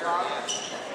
Good job.